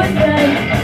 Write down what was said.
always been.